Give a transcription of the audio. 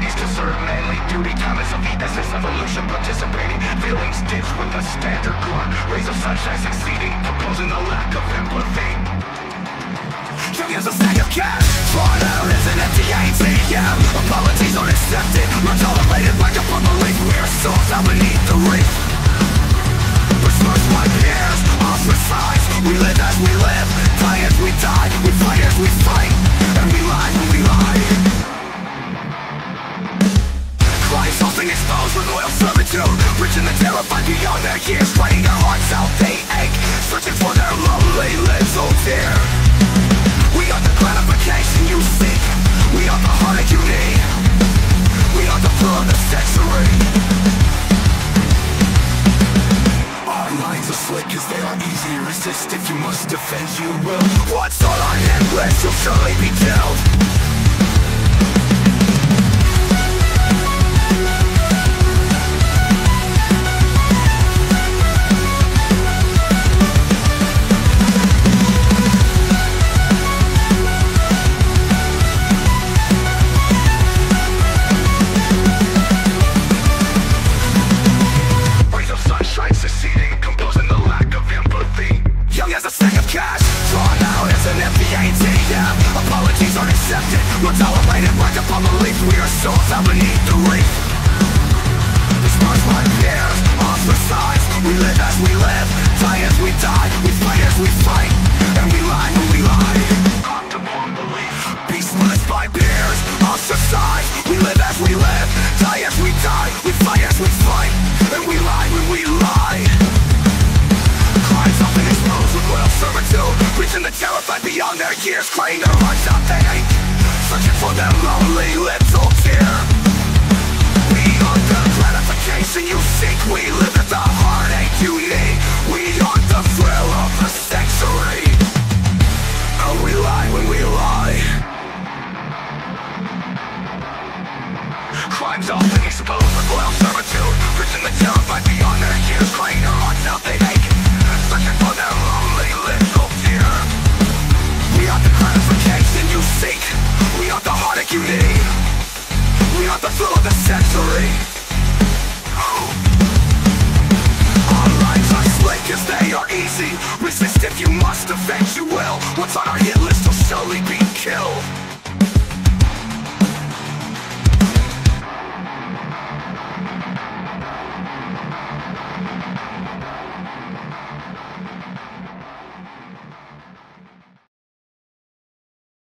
bodies to serve manly duty. Time is of essence, evolution. Participating Feelings ditched with a standard grunt Rays of sunshine succeeding Proposing the lack of empathy. As a sack of cash out as an empty ATM Apologies unaccepted Untolerable servitude Reaching the terrified beyond their years Fighting their hearts out, they ache Searching for their lonely oh dear. We are the gratification you seek. We are the heartache you need. We are the blood that's sensory Our lines are slick cause they are easy to resist. If you must defend you will. What's on our endless you'll surely be killed Apologies aren't accepted, nor tolerated. Right upon belief, we are souls out beneath the reef. Dispersed by peers, ostracized. We live as we live, die as we die. We fight as we fight, and we lie when we lie. Caught upon belief, beastless by peers, ostracized. We live as we live, die as we die. We fight as we on their ears claim to lies that they hate. Searching for their lonely little tear are the gratification you seek We live at the heartache you need. We are the thrill of the century. And we lie when we lie. Crimes all being exposed with loyal servitude Prison the terrified beyond their years Unity We are the flow of the century. Our lives are slick as they are easy. Resist if you must, avenge you will What's on our hit list will surely be